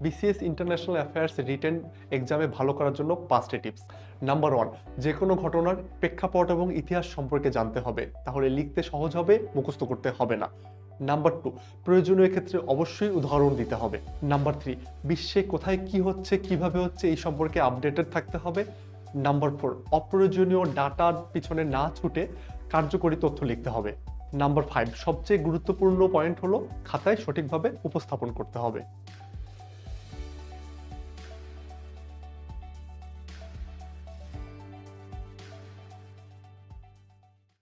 BCS international affairs written এক্সামে ভালো করার জন্য পাঁচটি টিপস নাম্বার ওয়ান যে কোনো ঘটনার প্রেক্ষাপট এবং ইতিহাস সম্পর্কে জানতে হবে। তাহলে লিখতে সহজ হবে, মুখস্থ করতে হবে না। নাম্বার টু প্রয়োজনীয় ক্ষেত্রে অবশ্যই উদাহরণ দিতে হবে। নাম্বার থ্রি বিশ্বে কোথায় কি হচ্ছে, কীভাবে হচ্ছে, এই সম্পর্কে আপডেটেড থাকতে হবে। নাম্বার ফোর অপ্রয়োজনীয় ডাটার পিছনে না ছুটে কার্যকরী তথ্য লিখতে হবে। নাম্বার ফাইভ সবচেয়ে গুরুত্বপূর্ণ পয়েন্ট হলো খাতায় সঠিকভাবে উপস্থাপন করতে হবে।